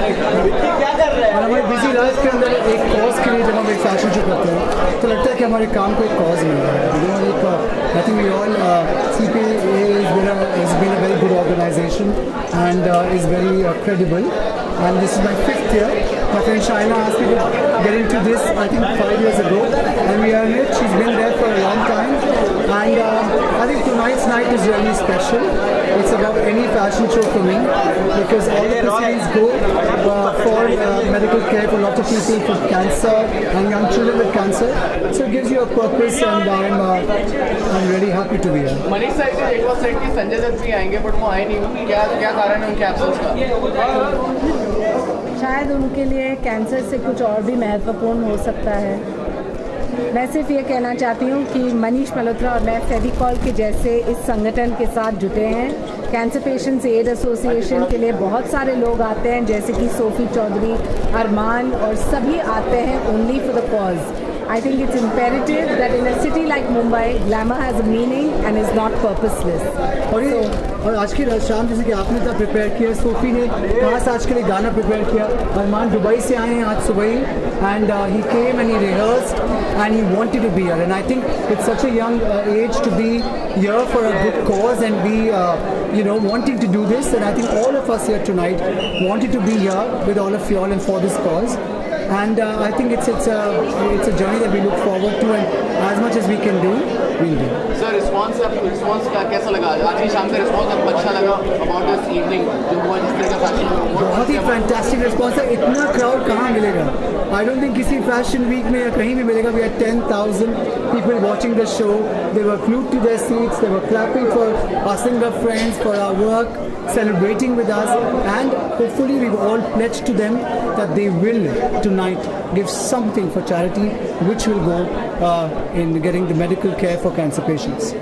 और हमारे busy life के अंदर एक कॉज के लिए जब हम एक फैशन शो करते हैं तो लगता है कि हमारे काम को एक कॉज मिल रहा है यू नो एक I think we all C P is been is been a very good organization and is very credible and this is my fifth year. My friend Shaina asked me to get into this, I think five years ago, and we are in it. She's been there for a long time, and uh, I think tonight's night is really special. It's about any fashion show for me because all the proceeds go uh, for uh, medical care for lots of people for cancer and young children with cancer. So it gives you a purpose, and I'm uh, I'm really happy to be here. वो आए नहीं क्या क्या कारण है उनके absence का शायद उनके लिए कैंसर से कुछ और भी महत्वपूर्ण हो सकता है मैं सिर्फ़ ये कहना चाहती हूँ कि मनीष मल्होत्रा और मैं फेविकॉल के जैसे इस संगठन के साथ जुटे हैं। कैंसर पेशेंट्स एड एसोसिएशन के लिए बहुत सारे लोग आते हैं, जैसे कि सोफ़ी चौधरी, अरमान और सभी आते हैं only for the cause I think it's imperative that in a city like Mumbai glamour has a meaning and is not purposeless. और ये और आज की रात शाम जैसे कि आपने इतना प्रिपेयर किया सोफी ने खास आज के लिए गाना प्रिपेयर किया अरमान दुबई से आए हैं आज सुबह ही and he came and he rehearse and he wanted to be here and I think it's such a young age to be here for a good cause and be you know wanting to do this and I think all of us here tonight wanted to be here with all of you all and for this cause and uh, I think it's it's a it's a journey that we look forward to and as much as we can do Do sir response response का कैसा लगा? आज की शाम का response आपको अच्छा लगा अबाउट दिस इवनिंग जो हुआ जिस तरह का फ़ैशन बहुत ही फैंटास्टिक रिस्पॉन्स है। इतना क्राउड कहाँ मिलेगा? आई डोंट थिंक किसी फ़ैशन वीक में या कहीं भी मिलेगा। We are ten thousand people watching the show they were glued to their seats they were clapping for our singer friends for our work celebrating with us and hopefully we've all pledged to them. That they will tonight give something for charity which will go uh, in getting the medical care for cancer patients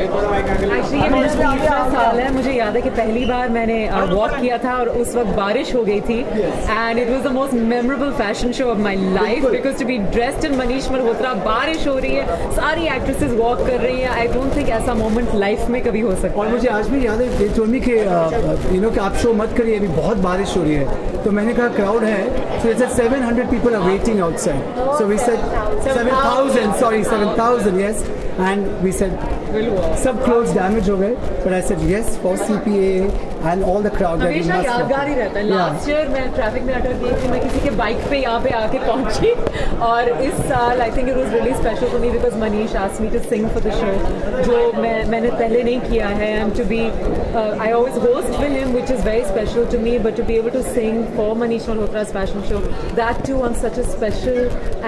actually मेरा तीसरा साल है। मुझे याद है कि पहली बार मैंने वॉक किया था और उस वक्त बारिश हो गई थी। And it was the most memorable fashion show of my life because to be dressed in Manish Malhotra बारिश हो रही है सारी एक्ट्रेसेस वॉक कर रही हैं। आई डोंट थिंक ऐसा मोमेंट लाइफ में कभी हो सकता और मुझे आज भी याद है टोमी के यू नो कि आप शो मत करिए अभी बहुत बारिश हो रही है। तो मैंने कहा क्राउड है। So it's 700 people are waiting outside so we said 7000 sorry 7000 yes and we said सब क्लोज डैमेज हो गए but I said yes for CPA and all the crowd हमेशा यादगार ही रहता है। लास्ट ईयर मैं ट्रैफ़िक में अटक गई मैं किसी के बाइक पे यहाँ पे आके पहुँची। और इस साल I think it was really special for me because Manish asked me to sing for the show जो मैं मैंने पहले नहीं किया है। And to be I always host with him which is very special to me but to be able to sing for Manish Malhotra's fashion show that too on such a special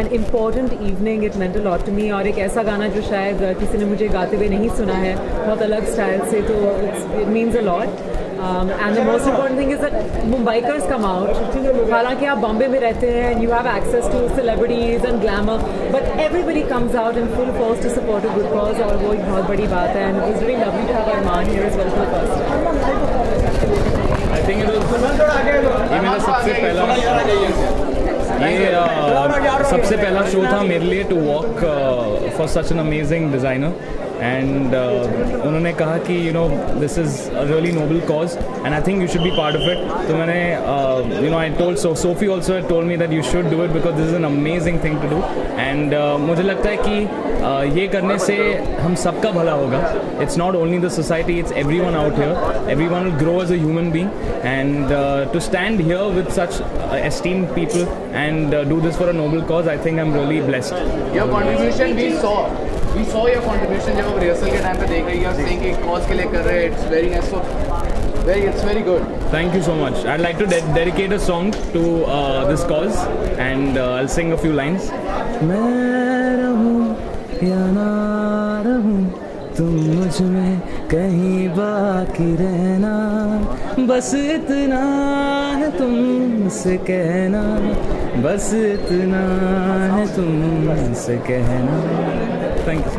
and important evening it meant a lot to me और एक ऐसा गाना जो शायद किसी ने मुझे गाते हुए नहीं सुना है बहुत अलग स्टाइल से तो it's it means a lot and the most important thing is that Mumbaikars come out हालाँकि आप बॉम्बे में रहते हैं and you have access to celebrities and glamour but everybody comes out in full force to support a good cause और वो एक बहुत बड़ी बात है. And it is very lovely to have Arman here is well for first I think it ये मेरा सबसे पहला ये uh, सबसे पहला शो था मेरे लिए to walk for such an amazing designer and उन्होंने कहा कि you know this is a really noble cause and I think you should be part of it तो मैंने you know I told so Sophie also told me that you should do it because this is an amazing thing to do and मुझे लगता है कि uh, ये करने से हम सबका भला होगा। It's not only the society it's everyone out here everyone grow as a human being and to stand here with such esteemed people and uh, do this for a noble cause i think i'm really blessed. Your contribution we saw we saw your contribution जब हम rehearsal के time पे देख रहे हैं saying कि cause के लिए कर रहे हैं it's very nice so very it's very good thank you so much. I'd like to de- dedicate a song to uh, this cause and uh, i'll sing a few lines. मैं रहूँ या ना रहूँ तुम मुझमें कहीं बाकी रहना। बस इतना है तुमसे कहना बस इतना है तुमसे कहना। Thank you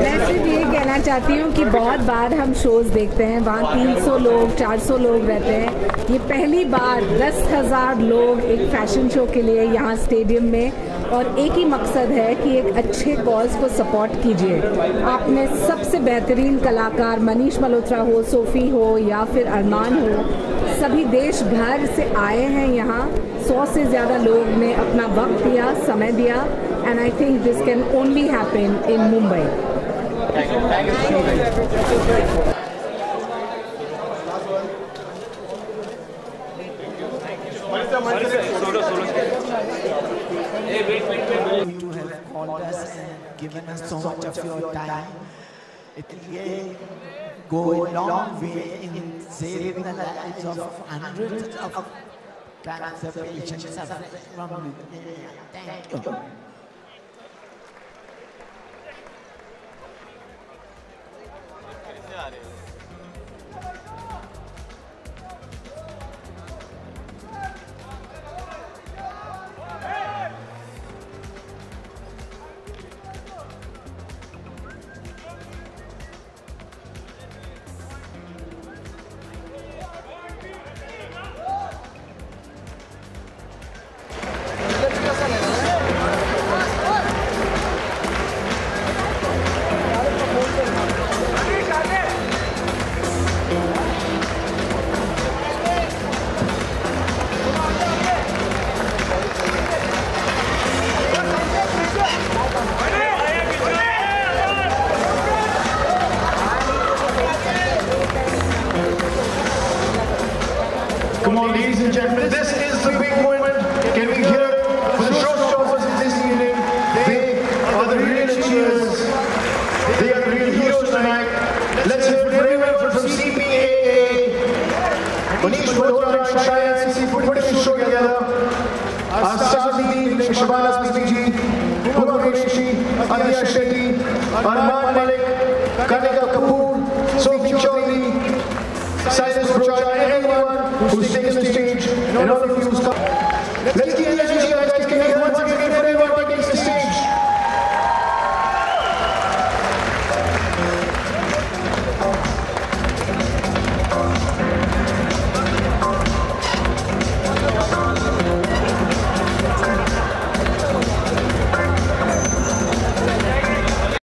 मैं सिर्फ़ ये कहना चाहती हूँ कि बहुत बार हम शोज़ देखते हैं, वहाँ 300 लोग 400 लोग रहते हैं। ये पहली बार दस हज़ार लोग एक फ़ैशन शो के लिए यहाँ स्टेडियम में। और एक ही मकसद है कि एक अच्छे कॉज को सपोर्ट कीजिए। आपने सबसे बेहतरीन कलाकार मनीष मल्होत्रा हो, सोफ़ी हो या फिर अरमान हो सभी देश भर से आए हैं यहाँ सौ से ज़्यादा लोग ने अपना वक्त दिया, समय दिया and I think this can only happen in Mumbai you have called us and given us so much of your time. It go a long way in saving the lives of hundreds of cancer patients suffering from leukemia. Thank you. Come on, ladies and gentlemen,